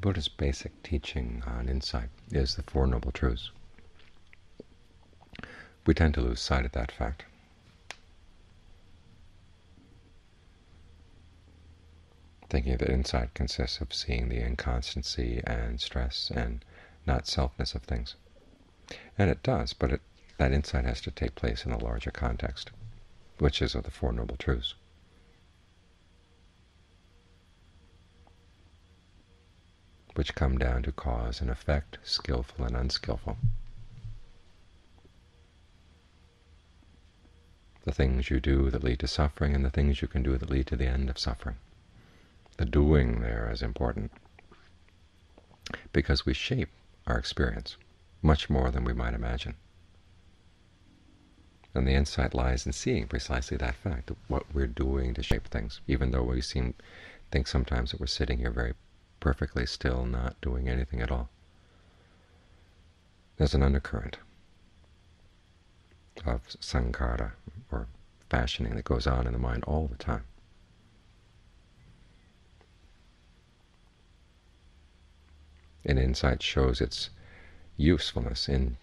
The Buddha's basic teaching on insight is the Four Noble Truths. We tend to lose sight of that fact. Thinking that insight consists of seeing the inconstancy and stress and not-selfness of things. And it does, but it, that insight has to take place in a larger context, which is of the Four Noble Truths. Which come down to cause and effect, skillful and unskillful. The things you do that lead to suffering and the things you can do that lead to the end of suffering. The doing there is important because we shape our experience much more than we might imagine. And the insight lies in seeing precisely that fact, what we're doing to shape things, even though we seem think sometimes that we're sitting here very perfectly still, not doing anything at all. There's an undercurrent of sankhara, or fashioning, that goes on in the mind all the time. And insight shows its usefulness in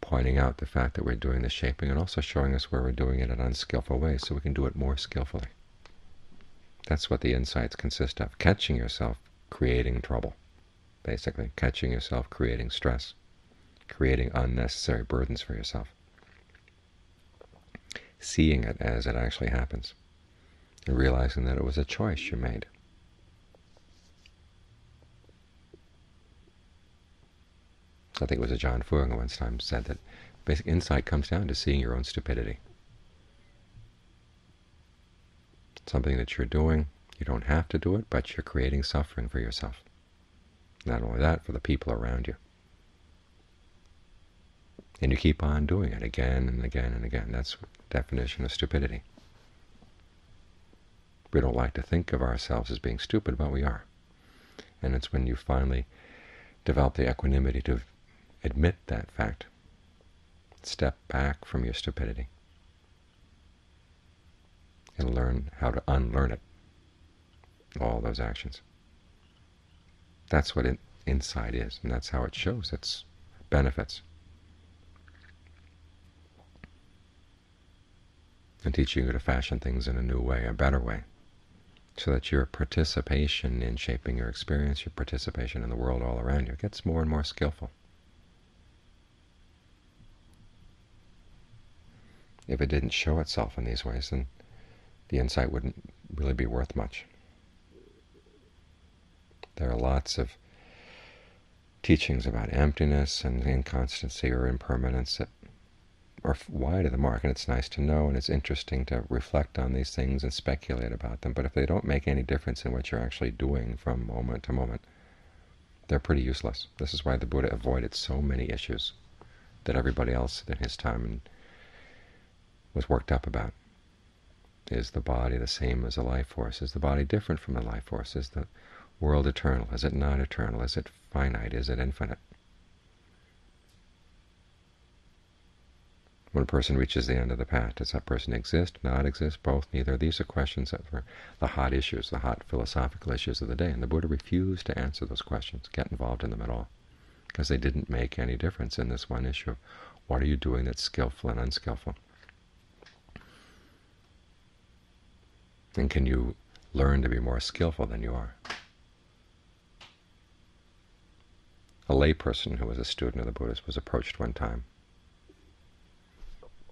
pointing out the fact that we're doing the shaping and also showing us where we're doing it in an unskillful ways so we can do it more skillfully. That's what the insights consist of, catching yourself creating trouble, basically, catching yourself creating stress, creating unnecessary burdens for yourself, seeing it as it actually happens, and realizing that it was a choice you made. I think it was Ajaan Fuang once time said that basic insight comes down to seeing your own stupidity. Something that you're doing. You don't have to do it, but you're creating suffering for yourself. Not only that, for the people around you. And you keep on doing it again and again and again. That's the definition of stupidity. We don't like to think of ourselves as being stupid, but we are. And it's when you finally develop the equanimity to admit that fact, step back from your stupidity, and learn how to unlearn it, all those actions. That's what insight is, and that's how it shows its benefits. And teaching you to fashion things in a new way, a better way, so that your participation in shaping your experience, your participation in the world all around you, gets more and more skillful. If it didn't show itself in these ways, then the insight wouldn't really be worth much. There are lots of teachings about emptiness and inconstancy or impermanence that are wide of the mark, and it's nice to know, and it's interesting to reflect on these things and speculate about them. But if they don't make any difference in what you're actually doing from moment to moment, they're pretty useless. This is why the Buddha avoided so many issues that everybody else in his time was worked up about. Is the body the same as the life force? Is the body different from the life force? Is the world eternal? Is it not eternal? Is it finite? Is it infinite? When a person reaches the end of the path, does that person exist, not exist, both, neither? These are questions that were the hot issues, the hot philosophical issues of the day, and the Buddha refused to answer those questions, get involved in them at all, because they didn't make any difference in this one issue of what are you doing that's skillful and unskillful. And can you learn to be more skillful than you are? A layperson who was a student of the Buddhist was approached one time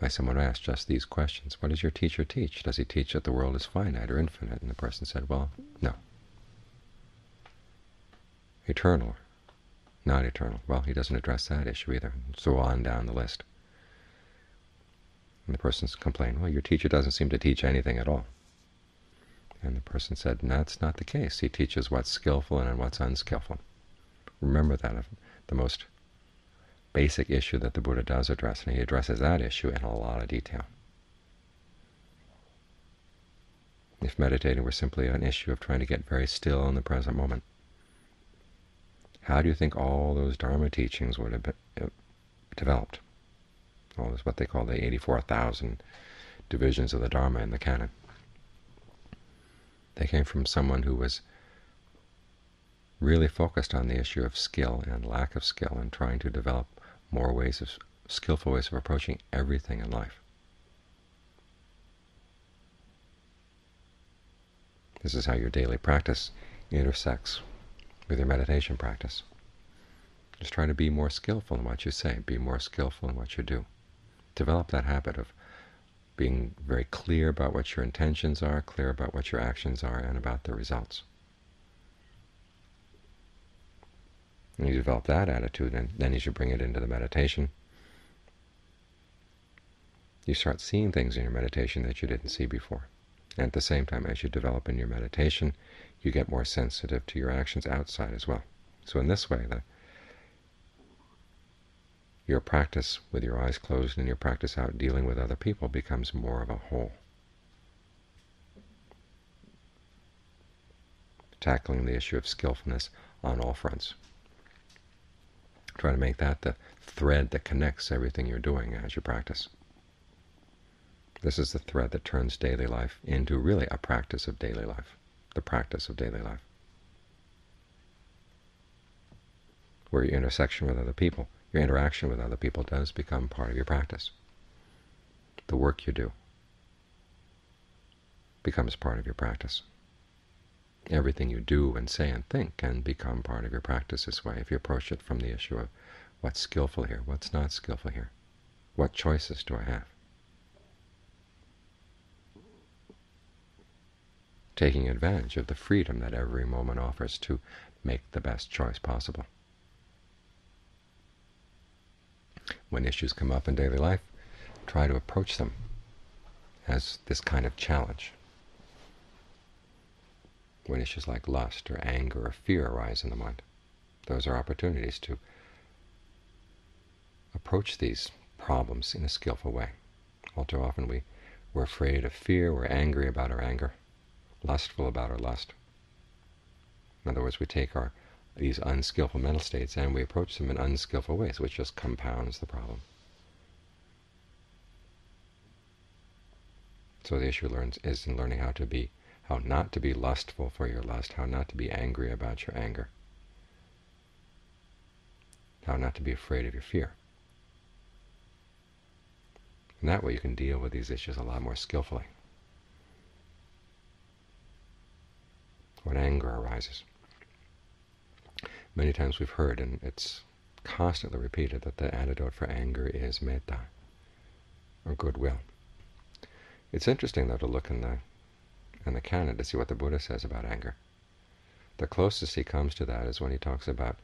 by someone who asked just these questions. What does your teacher teach? Does he teach that the world is finite or infinite? And the person said, well, no. Eternal, not eternal. Well, he doesn't address that issue either. and So on down the list. And the person complained, well, your teacher doesn't seem to teach anything at all. And the person said, that's not the case. He teaches what's skillful and what's unskillful. Remember that, of the most basic issue that the Buddha does address, and he addresses that issue in a lot of detail. If meditating were simply an issue of trying to get very still in the present moment, how do you think all those Dharma teachings would have been uh, developed? All this what they call the 84,000 divisions of the Dharma in the canon. They came from someone who was really focused on the issue of skill and lack of skill and trying to develop more ways of skillful ways of approaching everything in life. This is how your daily practice intersects with your meditation practice. Just try to be more skillful in what you say, be more skillful in what you do. Develop that habit of being very clear about what your intentions are, clear about what your actions are, and about the results. When you develop that attitude, and then you bring it into the meditation, you start seeing things in your meditation that you didn't see before. And at the same time, as you develop in your meditation, you get more sensitive to your actions outside as well. So in this way, the, your practice with your eyes closed and your practice out dealing with other people becomes more of a whole. Tackling the issue of skillfulness on all fronts. Try to make that the thread that connects everything you're doing as you practice. This is the thread that turns daily life into really a practice of daily life, the practice of daily life, where your intersection with other people, your interaction with other people does become part of your practice. The work you do becomes part of your practice. Everything you do and say and think can become part of your practice this way if you approach it from the issue of what's skillful here, what's not skillful here, what choices do I have. taking advantage of the freedom that every moment offers to make the best choice possible. When issues come up in daily life, try to approach them as this kind of challenge. When issues like lust or anger or fear arise in the mind, those are opportunities to approach these problems in a skillful way. All too often we, we're afraid of fear, we're angry about our anger, lustful about our lust. In other words, we take our these unskillful mental states and we approach them in unskillful ways, which just compounds the problem. So the issue learns is in learning how to be, how not to be lustful for your lust, how not to be angry about your anger, how not to be afraid of your fear. And that way you can deal with these issues a lot more skillfully. when anger arises. Many times we've heard, and it's constantly repeated, that the antidote for anger is metta, or goodwill. It's interesting, though, to look in the in the canon to see what the Buddha says about anger. The closest he comes to that is when he talks about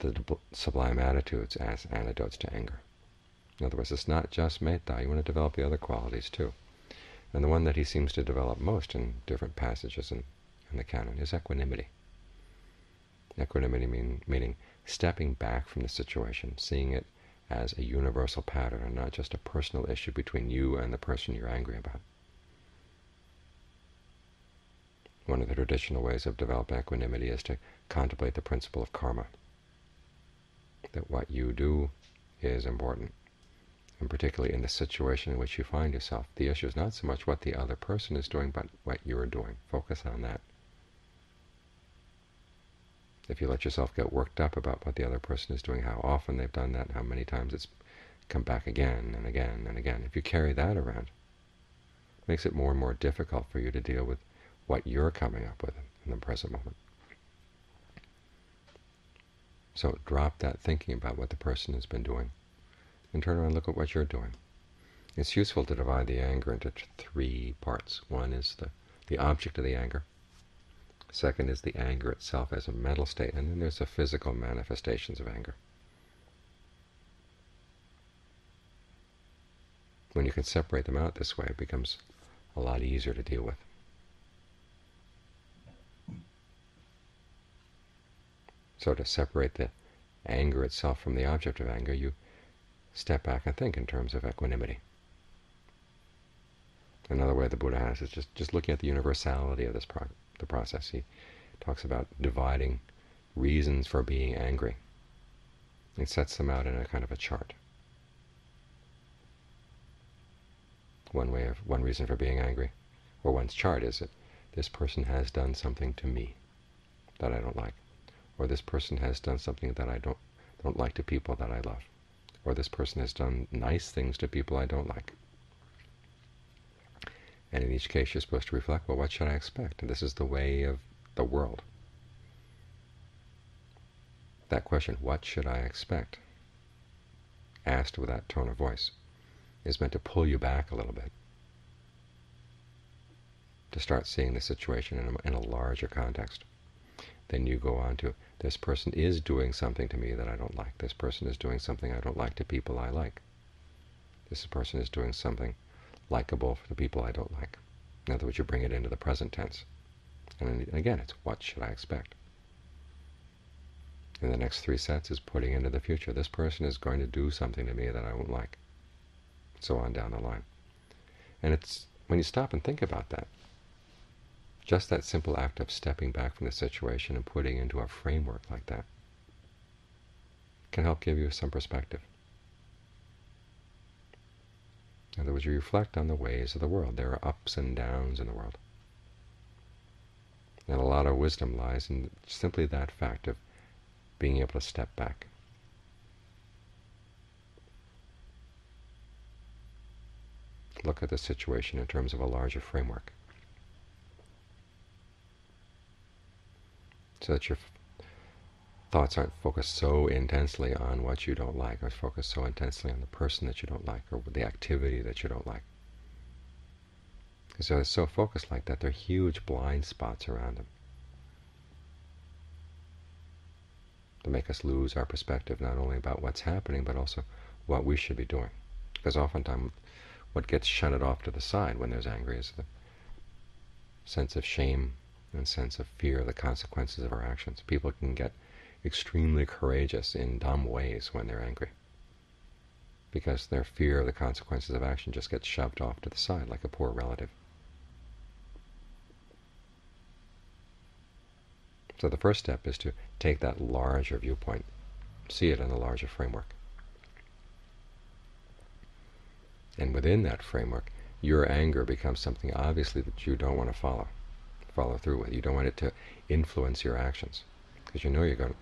the sublime attitudes as antidotes to anger. In other words, it's not just metta. You want to develop the other qualities too. And the one that he seems to develop most in different passages in in the canon is equanimity. Equanimity mean, meaning stepping back from the situation, seeing it as a universal pattern and not just a personal issue between you and the person you're angry about. One of the traditional ways of developing equanimity is to contemplate the principle of karma, that what you do is important, and particularly in the situation in which you find yourself. The issue is not so much what the other person is doing, but what you're doing. Focus on that if you let yourself get worked up about what the other person is doing, how often they've done that, how many times it's come back again and again and again, if you carry that around, it makes it more and more difficult for you to deal with what you're coming up with in the present moment. So drop that thinking about what the person has been doing and turn around and look at what you're doing. It's useful to divide the anger into three parts. One is the, the object of the anger. Second is the anger itself as a mental state, and then there's the physical manifestations of anger. When you can separate them out this way, it becomes a lot easier to deal with. So to separate the anger itself from the object of anger, you step back and think in terms of equanimity. Another way the Buddha has is just, just looking at the universality of this pro- the process. He talks about dividing reasons for being angry. He sets them out in a kind of a chart. One way of one reason for being angry, or one's chart is that this person has done something to me that I don't like, or this person has done something that I don't don't like to people that I love, or this person has done nice things to people I don't like. And in each case, you're supposed to reflect, well, what should I expect? And this is the way of the world. That question, what should I expect, asked with that tone of voice, is meant to pull you back a little bit, to start seeing the situation in a, in a larger context. Then you go on to, this person is doing something to me that I don't like. This person is doing something I don't like to people I like. This person is doing something likable for the people I don't like. In other words, you bring it into the present tense. And again, it's what should I expect? In the next three sets is putting into the future. This person is going to do something to me that I won't like. So on down the line. And it's when you stop and think about that, just that simple act of stepping back from the situation and putting into a framework like that can help give you some perspective. In other words, you reflect on the ways of the world. There are ups and downs in the world. And a lot of wisdom lies in simply that fact of being able to step back. Look at the situation in terms of a larger framework. So that your thoughts aren't focused so intensely on what you don't like, or focused so intensely on the person that you don't like, or the activity that you don't like. Because they're so focused like that, there are huge blind spots around them. To make us lose our perspective not only about what's happening, but also what we should be doing. Because oftentimes what gets shunted off to the side when there's anger is the sense of shame and sense of fear of the consequences of our actions. People can get extremely courageous in dumb ways when they're angry because their fear of the consequences of action just gets shoved off to the side like a poor relative. So the first step is to take that larger viewpoint, see it in a larger framework. And within that framework, your anger becomes something obviously that you don't want to follow, follow through with. You don't want it to influence your actions because you know you're going to,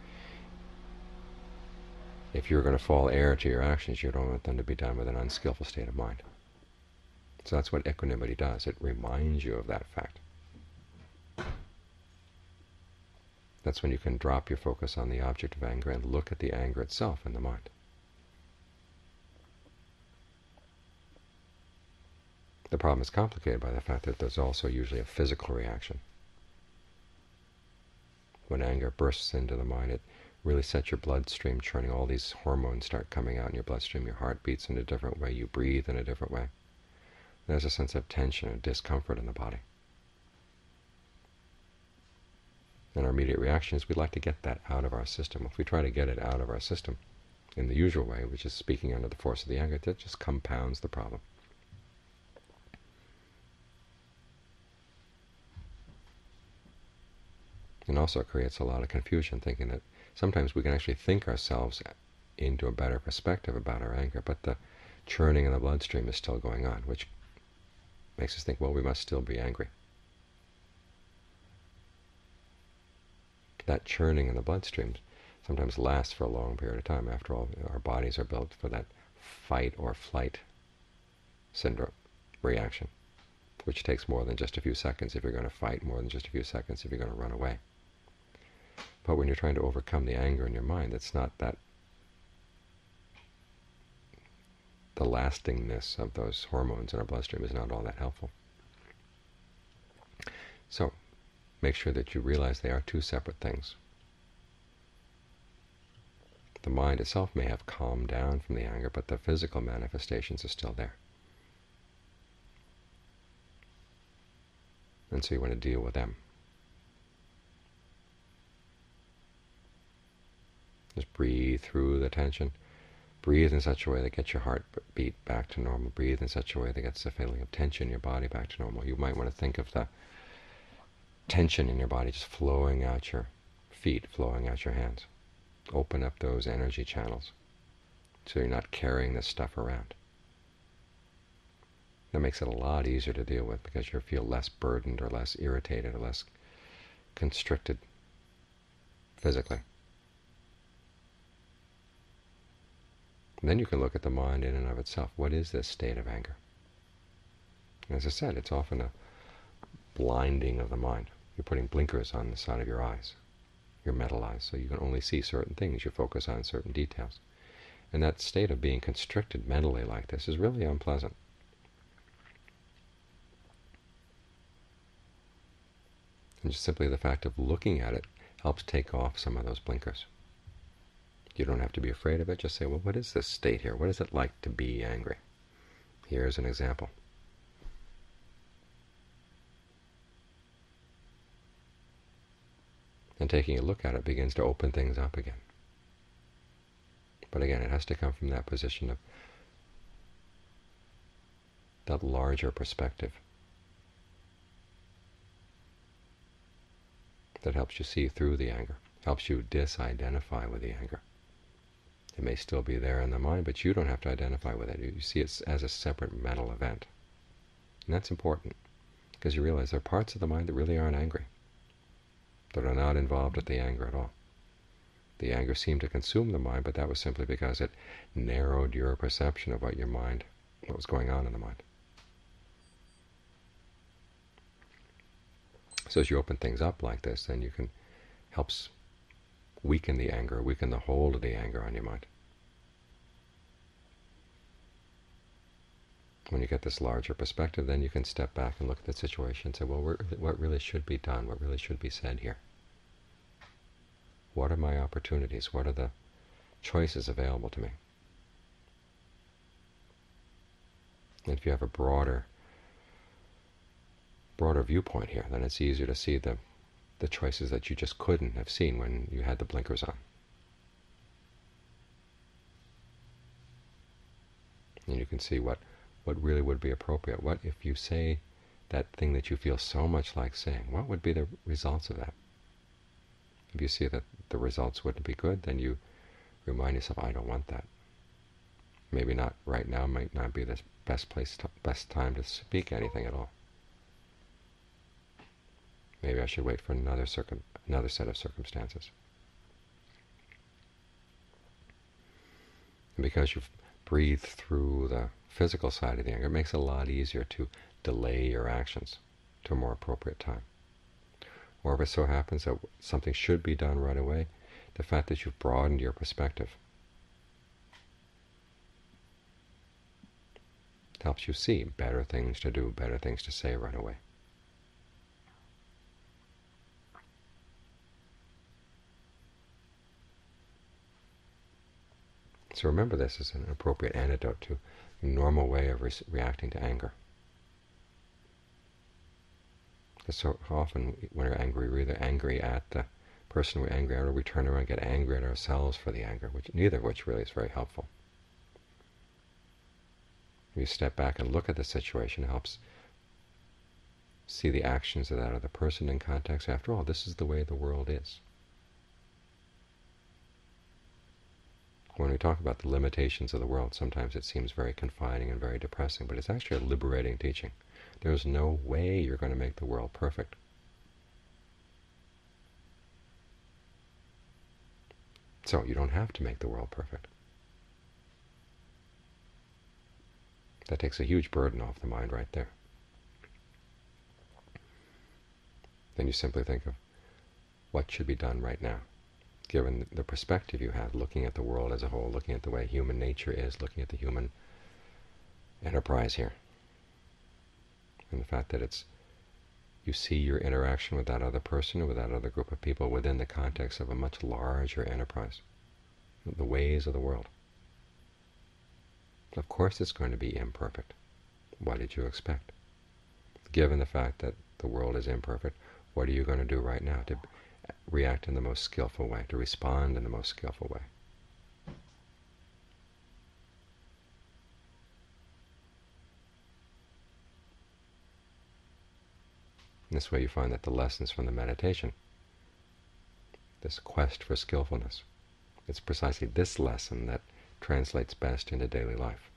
if you're going to fall heir to your actions, you don't want them to be done with an unskillful state of mind. So that's what equanimity does. It reminds you of that fact. That's when you can drop your focus on the object of anger and look at the anger itself in the mind. The problem is complicated by the fact that there's also usually a physical reaction. When anger bursts into the mind, it really sets your bloodstream churning. All these hormones start coming out in your bloodstream. Your heart beats in a different way. You breathe in a different way. There's a sense of tension and discomfort in the body. And our immediate reaction is we'd like to get that out of our system. If we try to get it out of our system in the usual way, which is speaking under the force of the anger, that just compounds the problem. And also creates a lot of confusion, thinking that sometimes we can actually think ourselves into a better perspective about our anger, but the churning in the bloodstream is still going on, which makes us think, well, we must still be angry. That churning in the bloodstream sometimes lasts for a long period of time. After all, our bodies are built for that fight or flight syndrome reaction, which takes more than just a few seconds if you're going to fight, more than just a few seconds if you're going to run away. But when you're trying to overcome the anger in your mind, it's not that the lastingness of those hormones in our bloodstream is not all that helpful. So make sure that you realize they are two separate things. The mind itself may have calmed down from the anger, but the physical manifestations are still there. And so you want to deal with them. Just breathe through the tension. Breathe in such a way that gets your heart beat back to normal. Breathe in such a way that gets the feeling of tension in your body back to normal. You might want to think of the tension in your body just flowing out your feet, flowing out your hands. Open up those energy channels so you're not carrying this stuff around. That makes it a lot easier to deal with because you feel less burdened or less irritated or less constricted physically. And then you can look at the mind in and of itself. What is this state of anger? as I said, it's often a blinding of the mind. You're putting blinkers on the side of your eyes, your metal eyes, so you can only see certain things. You focus on certain details. And that state of being constricted mentally like this is really unpleasant. And just simply the fact of looking at it helps take off some of those blinkers. You don't have to be afraid of it. Just say, well, what is this state here? What is it like to be angry? Here's an example. And taking a look at it begins to open things up again. But again, it has to come from that position of that larger perspective that helps you see through the anger, helps you disidentify with the anger. It may still be there in the mind, but you don't have to identify with it. You see it as a separate mental event. And that's important, because you realize there are parts of the mind that really aren't angry, that are not involved with the anger at all. The anger seemed to consume the mind, but that was simply because it narrowed your perception of what your mind, what was going on in the mind. So as you open things up like this, then you can help weaken the anger, weaken the hold of the anger on your mind. When you get this larger perspective, then you can step back and look at the situation and say, well, what really should be done? What really should be said here? What are my opportunities? What are the choices available to me? And if you have a broader broader viewpoint here, then it's easier to see the, the choices that you just couldn't have seen when you had the blinkers on. And you can see what, what really would be appropriate. What if you say that thing that you feel so much like saying? What would be the results of that? If you see that the results wouldn't be good, then you remind yourself, I don't want that. Maybe not right now might not be the best place, to, best time to speak anything at all. Maybe I should wait for another circum another set of circumstances. And because you've breathed through the physical side of the anger, it makes it a lot easier to delay your actions to a more appropriate time. Or if it so happens that something should be done right away, the fact that you've broadened your perspective helps you see better things to do, better things to say right away. So remember this as an appropriate antidote to a normal way of re reacting to anger. So often when we're angry, we're either angry at the person we're angry at, or we turn around and get angry at ourselves for the anger, which neither of which really is very helpful. If you step back and look at the situation, it helps see the actions of that other person in context. After all, this is the way the world is. When we talk about the limitations of the world, sometimes it seems very confining and very depressing, but it's actually a liberating teaching. There's no way you're going to make the world perfect. So you don't have to make the world perfect. That takes a huge burden off the mind right there. Then you simply think of what should be done right now given the perspective you have, looking at the world as a whole, looking at the way human nature is, looking at the human enterprise here. And the fact that it's you see your interaction with that other person or with that other group of people within the context of a much larger enterprise, the ways of the world. Of course it's going to be imperfect. What did you expect? Given the fact that the world is imperfect, what are you going to do right now to react in the most skillful way, to respond in the most skillful way. In this way you find that the lessons from the meditation, this quest for skillfulness, it's precisely this lesson that translates best into daily life.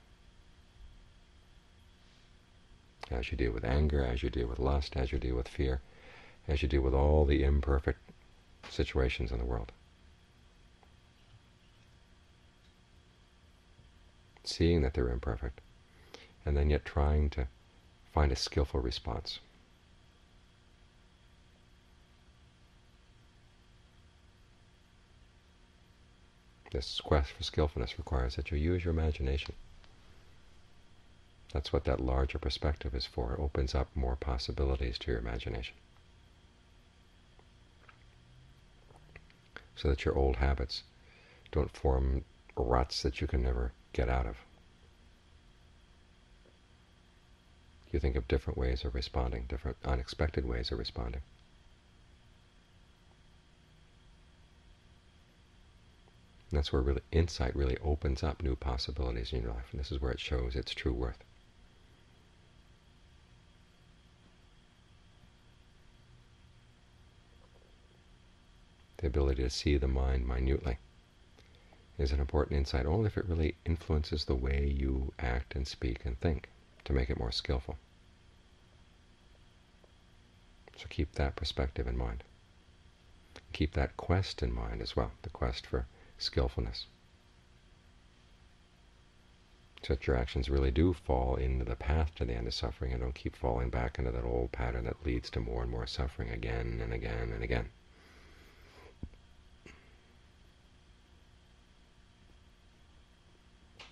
As you deal with anger, as you deal with lust, as you deal with fear, as you deal with all the imperfect situations in the world. seeing that they're imperfect, and then yet trying to find a skillful response. This quest for skillfulness requires that you use your imagination. That's what that larger perspective is for. It opens up more possibilities to your imagination. So that your old habits don't form ruts that you can never get out of. You think of different ways of responding, different unexpected ways of responding. And that's where really insight really opens up new possibilities in your life, and this is where it shows its true worth. The ability to see the mind minutely is an important insight only if it really influences the way you act and speak and think to make it more skillful. So keep that perspective in mind. Keep that quest in mind as well, the quest for skillfulness. So that your actions really do fall into the path to the end of suffering and don't keep falling back into that old pattern that leads to more and more suffering again and again and again.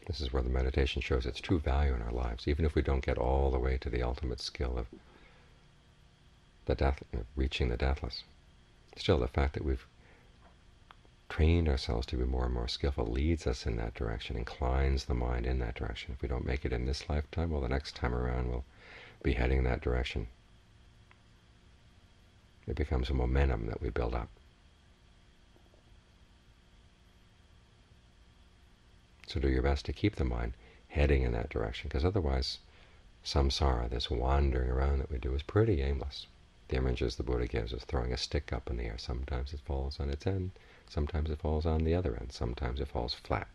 This is where the meditation shows its true value in our lives, even if we don't get all the way to the ultimate skill of the death, uh, reaching the deathless. Still, the fact that we've trained ourselves to be more and more skillful leads us in that direction, inclines the mind in that direction. If we don't make it in this lifetime, well, the next time around we'll be heading in that direction. It becomes a momentum that we build up. So do your best to keep the mind heading in that direction, because otherwise samsara, this wandering around that we do, is pretty aimless. The images the Buddha gives is throwing a stick up in the air. Sometimes it falls on its end, Sometimes it falls on the other end. Sometimes it falls flat.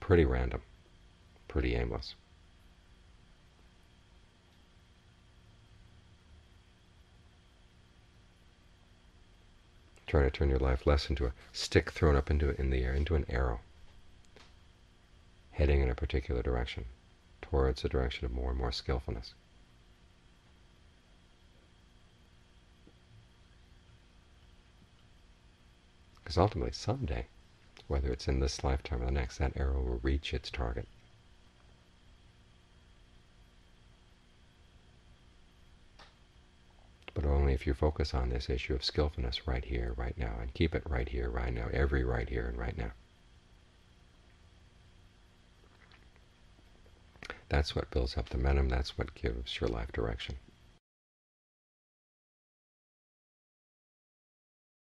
Pretty random. Pretty aimless. Try to turn your life less into a stick thrown up into in the air, into an arrow, heading in a particular direction, towards a direction of more and more skillfulness. Because ultimately, someday, whether it's in this lifetime or the next, that arrow will reach its target. But only if you focus on this issue of skillfulness right here, right now, and keep it right here, right now, every right here and right now. That's what builds up the momentum. That's what gives your life direction.